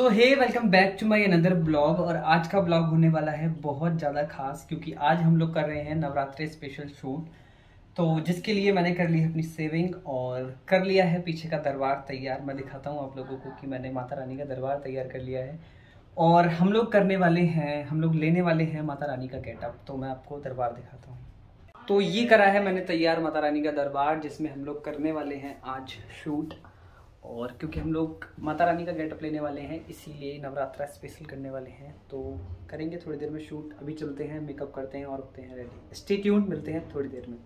तो hey welcome back to my another blog और आज का ब्लॉग होने वाला है बहुत ज़्यादा खास क्योंकि आज हम लोग कर रहे हैं नवरात्रि स्पेशल शूट तो जिसके लिए मैंने कर ली है अपनी सेविंग और कर लिया है पीछे का दरबार तैयार. मैं दिखाता हूँ आप लोगों को कि मैंने माता रानी का दरबार तैयार कर लिया है. और हम लोग करने वाले हैं, हम लोग लेने वाले हैं माता रानी का गेटअप तो मैं आपको दरबार दिखाता हूँ. तो ये करा है मैंने तैयार माता रानी का दरबार जिसमें हम लोग करने वाले हैं आज शूट और क्योंकि हम लोग माता रानी का गेटअप लेने वाले हैं, इसीलिए नवरात्रा स्पेशल करने वाले हैं। तो करेंगे थोड़ी देर में शूट, अभी चलते हैं मेकअप करते हैं और होते हैं रेडी स्टे ट्यून मिलते हैं थोड़ी देर में।